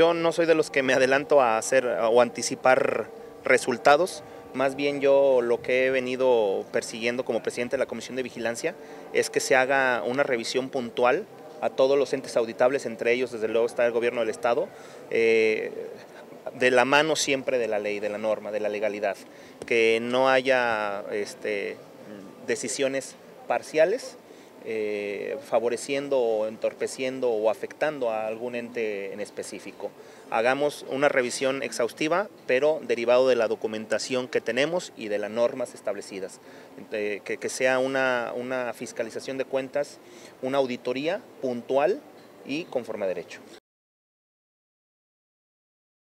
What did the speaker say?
Yo no soy de los que me adelanto a hacer o anticipar resultados. Más bien yo lo que he venido persiguiendo como presidente de la Comisión de Vigilancia es que se haga una revisión puntual a todos los entes auditables, entre ellos desde luego está el gobierno del Estado, eh, de la mano siempre de la ley, de la norma, de la legalidad, que no haya este, decisiones parciales eh, favoreciendo o entorpeciendo o afectando a algún ente en específico. Hagamos una revisión exhaustiva, pero derivado de la documentación que tenemos y de las normas establecidas. Eh, que, que, sea una, una fiscalización de cuentas, una auditoría puntual y conforme a derecho.